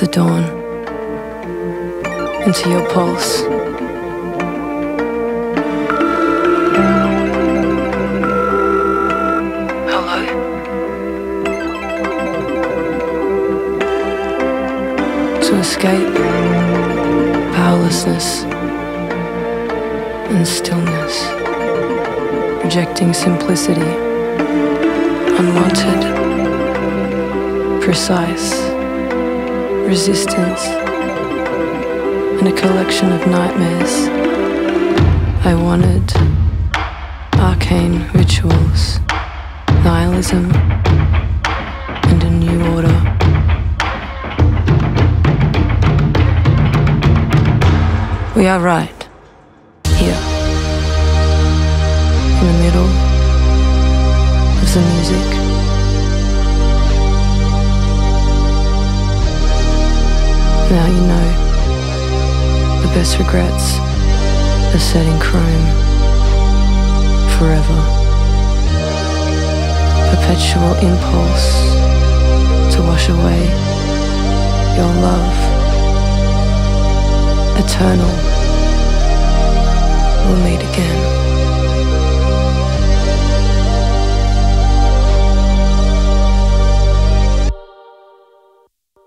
the dawn into your pulse. Hello? To escape powerlessness and stillness, rejecting simplicity, unwanted, precise, resistance, and a collection of nightmares. I wanted arcane rituals, nihilism, and a new order. We are right here in the middle of the music. Now you know the best regrets are set in chrome forever. Perpetual impulse to wash away your love. Eternal. We'll meet again.